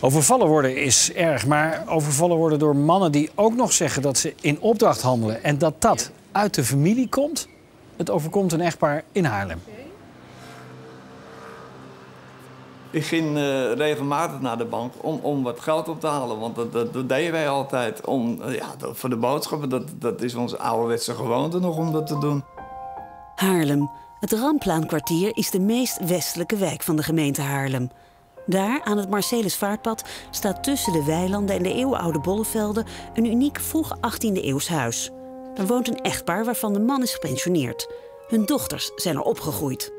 Overvallen worden is erg, maar overvallen worden door mannen die ook nog zeggen dat ze in opdracht handelen en dat dat uit de familie komt. Het overkomt een echtpaar in Haarlem. Ik ging uh, regelmatig naar de bank om, om wat geld op te halen. Want dat, dat, dat deden wij altijd. Om, uh, ja, voor de boodschappen, dat, dat is onze ouderwetse gewoonte nog om dat te doen. Haarlem. Het Ramplaankwartier is de meest westelijke wijk van de gemeente Haarlem. Daar, aan het Marcelis Vaartpad, staat tussen de weilanden en de eeuwenoude bollevelden een uniek vroeg 18e eeuws huis. Er woont een echtpaar waarvan de man is gepensioneerd. Hun dochters zijn er opgegroeid.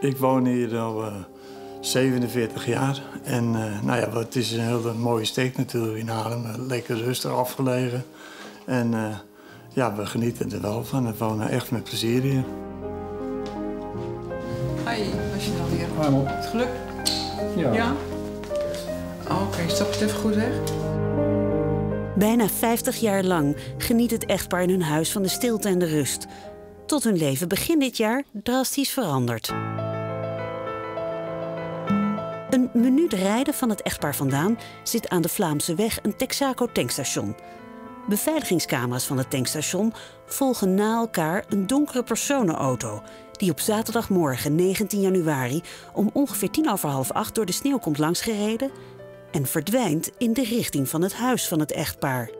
Ik woon hier al uh, 47 jaar. En uh, nou ja, het is een hele mooie steek natuurlijk in Haarlem. Lekker rustig afgelegen. En uh, ja, we genieten er wel van. We wonen echt met plezier hier. Hoi, was je dan weer? Ruim op. Het geluk? Ja. Ja? Oh, Oké, okay. stap het even goed weg. Bijna 50 jaar lang geniet het echtpaar in hun huis van de stilte en de rust. Tot hun leven begin dit jaar drastisch verandert. Een minuut rijden van het echtpaar vandaan zit aan de Vlaamse weg een Texaco tankstation. Beveiligingscamera's van het tankstation volgen na elkaar een donkere personenauto die op zaterdagmorgen 19 januari om ongeveer tien over half acht door de sneeuw komt langsgereden en verdwijnt in de richting van het huis van het echtpaar.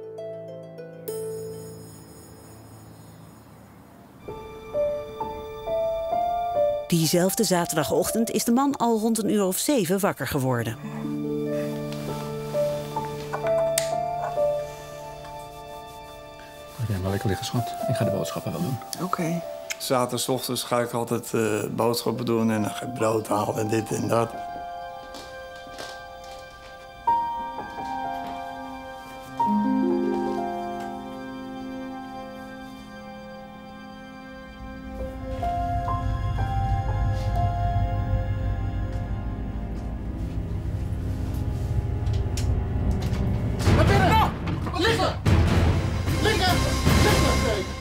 Diezelfde zaterdagochtend is de man al rond een uur of zeven wakker geworden. Maar lekker liggen, schat. Ik ga de boodschappen wel doen. Oké. Zaterdagochtends ga ik altijd uh, boodschappen doen en dan ga ik brood halen en dit en dat.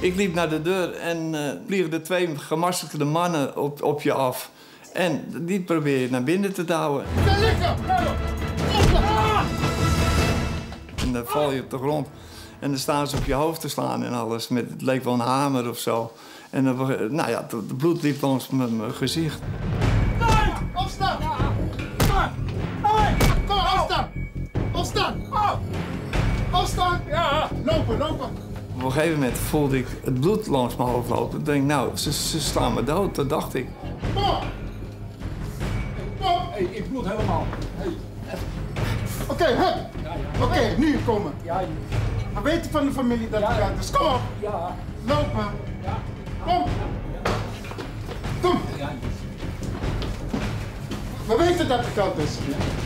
Ik liep naar de deur en uh, vliegen er twee gemaskerde mannen op, op je af. En die probeer je naar binnen te douwen. En dan val je op de grond. En dan staan ze op je hoofd te slaan en alles. Met, het leek wel een hamer of zo. En dan, nou ja, het bloed liep langs mijn gezicht. Nee! Opstaan! Kom, opstaan! Opstaan! Opstaan! Ja! Lopen, lopen! Op een gegeven moment voelde ik het bloed langs mijn hoofd lopen. Ik denk, nou, ze, ze slaan me dood. Dat dacht ik. Kom! Kom! Hey, ik bloed helemaal. Hey. Oké, okay, hup! Ja, ja. Oké, okay, nu komen. Ja, ja. Maar weet je van de familie dat ja, het gaat. Dus kom op! Ja. Lopen! Ja. Kom! Kom! We weten dat het koud is.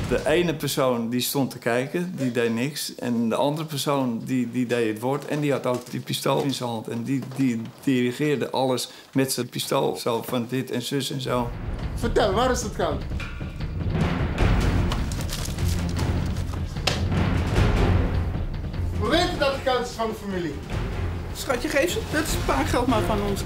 De ene persoon die stond te kijken, die deed niks. En de andere persoon die, die deed het woord. En die had ook die pistool in zijn hand. En die, die dirigeerde alles met zijn pistool. Zo van dit en zus en zo. Vertel, waar is het koud? We weten dat het koud is van de familie. Schatje, geef ze het spaargeld maar van ons.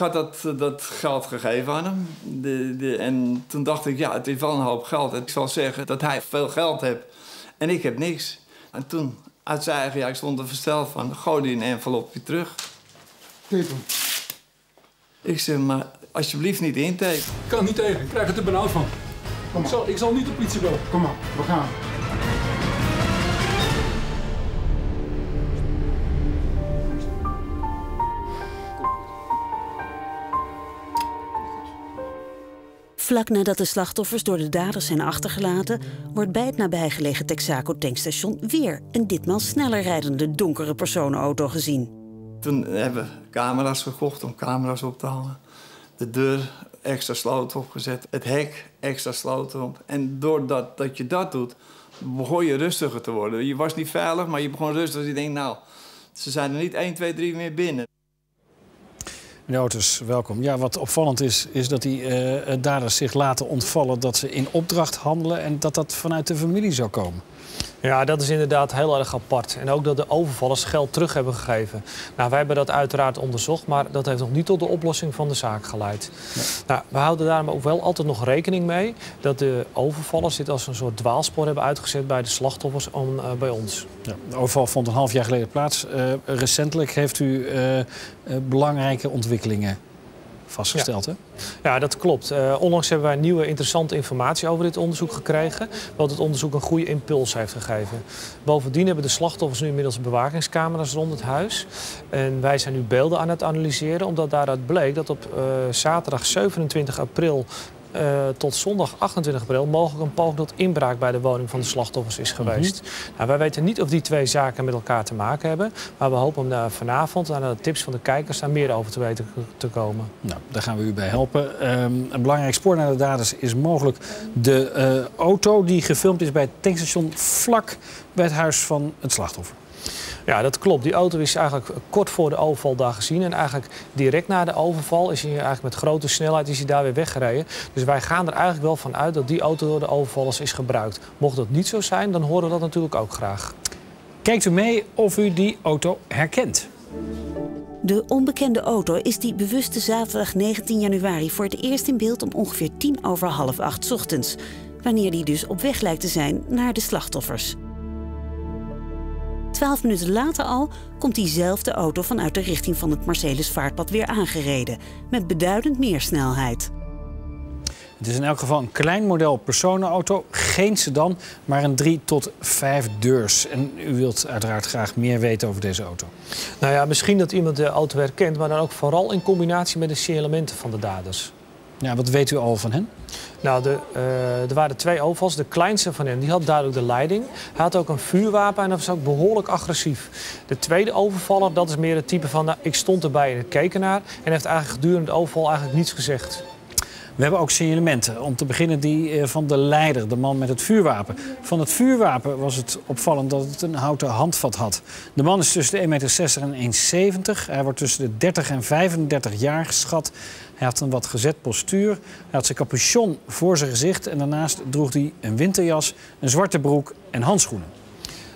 Had dat, dat geld gegeven aan hem. De, de, en toen dacht ik, ja, het is wel een hoop geld. Ik zal zeggen dat hij veel geld heeft en ik heb niks. En toen, uit zijn eigen, ja, ik stond er versteld van, gooi die een envelopje terug. Teken. Ik zeg, maar alsjeblieft niet inteken. Ik kan niet tegen, ik krijg het er benauwd van. Kom ik, zal, ik zal niet de politie bellen. Kom maar, we gaan. Vlak nadat de slachtoffers door de daders zijn achtergelaten, wordt bij het nabijgelegen Texaco tankstation weer een ditmaal sneller rijdende donkere personenauto gezien. Toen hebben we camera's gekocht om camera's op te halen. De deur extra sloot opgezet, het hek extra sloot op. En doordat dat je dat doet, begon je rustiger te worden. Je was niet veilig, maar je begon rustig. Dus je denkt, nou, ze zijn er niet 1, 2, 3 meer binnen. Otters, welkom. Ja, wat opvallend is, is dat die uh, daders zich laten ontvallen dat ze in opdracht handelen en dat dat vanuit de familie zou komen. Ja, dat is inderdaad heel erg apart. En ook dat de overvallers geld terug hebben gegeven. Nou, wij hebben dat uiteraard onderzocht, maar dat heeft nog niet tot de oplossing van de zaak geleid. Nou, we houden daarom ook wel altijd nog rekening mee dat de overvallers dit als een soort dwaalspoor hebben uitgezet bij de slachtoffers om, uh, bij ons. Ja, de overval vond een half jaar geleden plaats. Uh, recentelijk heeft u uh, belangrijke ontwikkelingen vastgesteld. Ja. Hè? ja, dat klopt. Uh, onlangs hebben wij nieuwe interessante informatie over dit onderzoek gekregen. Wat het onderzoek een goede impuls heeft gegeven. Bovendien hebben de slachtoffers nu inmiddels bewakingscamera's rond het huis. En wij zijn nu beelden aan het analyseren, omdat daaruit bleek dat op uh, zaterdag 27 april uh, tot zondag 28 april mogelijk een poging tot inbraak bij de woning van de slachtoffers is geweest. Mm -hmm. nou, wij weten niet of die twee zaken met elkaar te maken hebben. Maar we hopen om daar vanavond aan de tips van de kijkers daar meer over te weten te komen. Nou, daar gaan we u bij helpen. Um, een belangrijk spoor naar de daders is mogelijk de uh, auto die gefilmd is bij het tankstation vlak bij het huis van het slachtoffer. Ja, dat klopt. Die auto is eigenlijk kort voor de overval daar gezien. En eigenlijk direct na de overval is hij eigenlijk met grote snelheid is hij daar weer weggereden. Dus wij gaan er eigenlijk wel van uit dat die auto door de overvallers is gebruikt. Mocht dat niet zo zijn, dan horen we dat natuurlijk ook graag. Kijkt u mee of u die auto herkent. De onbekende auto is die bewuste zaterdag 19 januari voor het eerst in beeld om ongeveer tien over half acht ochtends. Wanneer die dus op weg lijkt te zijn naar de slachtoffers. Twaalf minuten later al komt diezelfde auto vanuit de richting van het Marcelis vaartpad weer aangereden, met beduidend meer snelheid. Het is in elk geval een klein model personenauto, geen sedan, maar een 3 tot 5 deurs. En u wilt uiteraard graag meer weten over deze auto. Nou ja, misschien dat iemand de auto herkent, maar dan ook vooral in combinatie met de signalementen van de daders. Ja, wat weet u al van hen? Nou, de, uh, er waren twee overvals. De kleinste van hen die had duidelijk de leiding. Hij had ook een vuurwapen en dat was ook behoorlijk agressief. De tweede overvaller, dat is meer het type van... Nou, ik stond erbij in het kekenaar en heeft eigenlijk gedurende de overval eigenlijk niets gezegd. We hebben ook signalementen. Om te beginnen die van de leider, de man met het vuurwapen. Van het vuurwapen was het opvallend dat het een houten handvat had. De man is tussen de 1,60 meter en 1,70. Hij wordt tussen de 30 en 35 jaar geschat. Hij had een wat gezet postuur. Hij had zijn capuchon voor zijn gezicht. En daarnaast droeg hij een winterjas, een zwarte broek en handschoenen.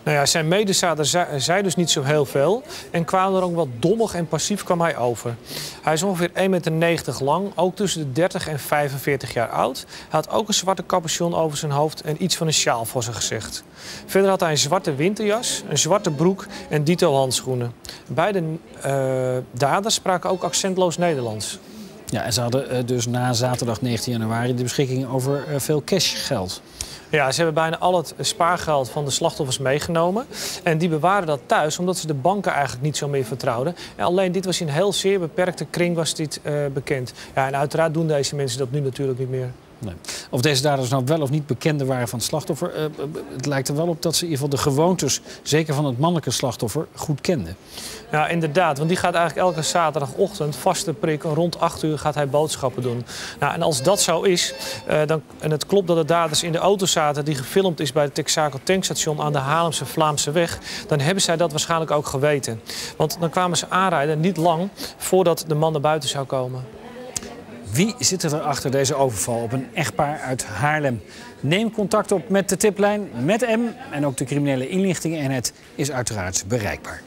Nou ja, zijn medezader zei, dus niet zo heel veel. En kwam er ook wat dommig en passief kwam hij over. Hij is ongeveer 1,90 meter lang, ook tussen de 30 en 45 jaar oud. Hij had ook een zwarte capuchon over zijn hoofd en iets van een sjaal voor zijn gezicht. Verder had hij een zwarte winterjas, een zwarte broek en dito handschoenen. Beide uh, daders spraken ook accentloos Nederlands. Ja, en ze hadden uh, dus na zaterdag 19 januari de beschikking over uh, veel cashgeld. Ja, ze hebben bijna al het spaargeld van de slachtoffers meegenomen. En die bewaren dat thuis, omdat ze de banken eigenlijk niet zo meer vertrouwden. En alleen dit was in een heel zeer beperkte kring was dit uh, bekend. Ja, en uiteraard doen deze mensen dat nu natuurlijk niet meer. Of deze daders nou wel of niet bekende waren van het slachtoffer. Uh, het lijkt er wel op dat ze in ieder geval de gewoontes, zeker van het mannelijke slachtoffer, goed kenden. Ja, inderdaad. Want die gaat eigenlijk elke zaterdagochtend, vaste prik, rond 8 uur gaat hij boodschappen doen. Nou, en als dat zo is, uh, dan, en het klopt dat de daders in de auto zaten die gefilmd is bij het Texaco tankstation aan de Haarlemse Vlaamse weg, dan hebben zij dat waarschijnlijk ook geweten. Want dan kwamen ze aanrijden niet lang voordat de man naar buiten zou komen. Wie zit er achter deze overval op een echtpaar uit Haarlem? Neem contact op met de tiplijn, met M. En ook de criminele inlichtingeneenheid is uiteraard bereikbaar.